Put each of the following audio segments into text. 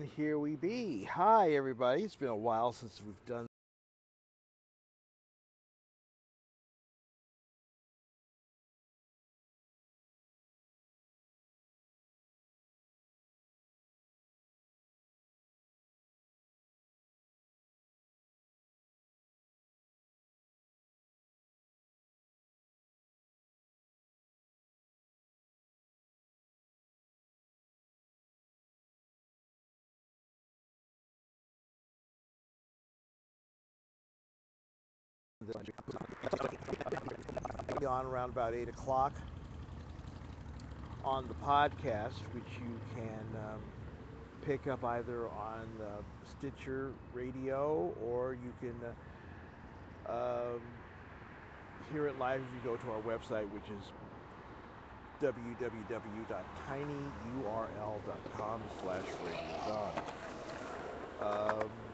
And here we be. Hi, everybody. It's been a while since we've done. On around about 8 o'clock on the podcast, which you can um, pick up either on uh, Stitcher Radio or you can uh, um, hear it live if you go to our website, which is www.tinyurl.com slash radio um,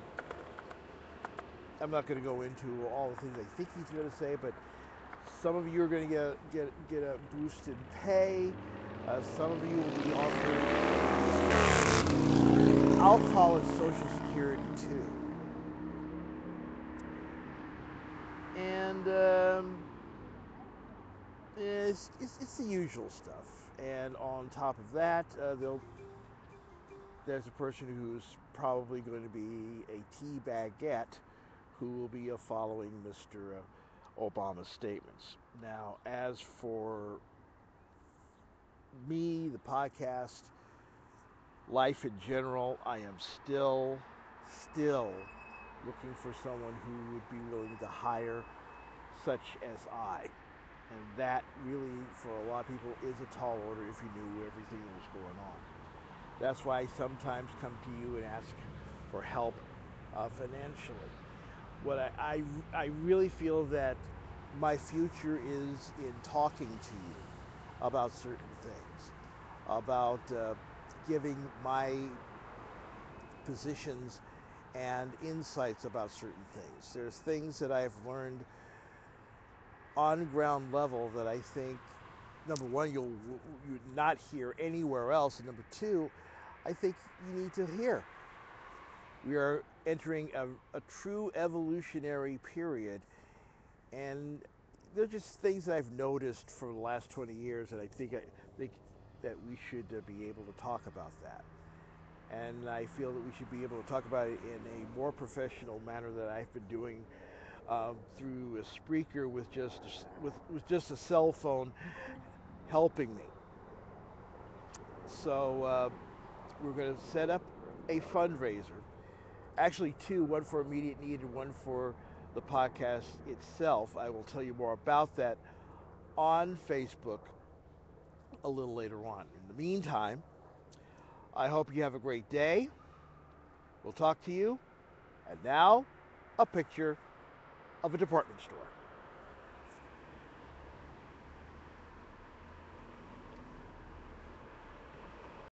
I'm not going to go into all the things I think he's going to say, but some of you are going to get get get a boosted pay. Uh, some of you will be offered. Call it Social Security too. And um, it's, it's, it's the usual stuff. And on top of that, uh, there's a person who's probably going to be a tea baguette who will be following Mr. Obama's statements. Now, as for me, the podcast, life in general, I am still, still looking for someone who would be willing to hire such as I. And that really, for a lot of people, is a tall order if you knew everything that was going on. That's why I sometimes come to you and ask for help uh, financially what I, I, I really feel that my future is in talking to you about certain things, about uh, giving my positions and insights about certain things. There's things that I've learned on ground level that I think, number one, you'll, you not hear anywhere else, and number two, I think you need to hear. We are entering a, a true evolutionary period, and they're just things that I've noticed for the last 20 years, and I think I think that we should uh, be able to talk about that. And I feel that we should be able to talk about it in a more professional manner than I've been doing um, through a Spreaker with just with with just a cell phone helping me. So uh, we're going to set up a fundraiser actually two, one for immediate need and one for the podcast itself. I will tell you more about that on Facebook a little later on. In the meantime, I hope you have a great day. We'll talk to you. And now, a picture of a department store.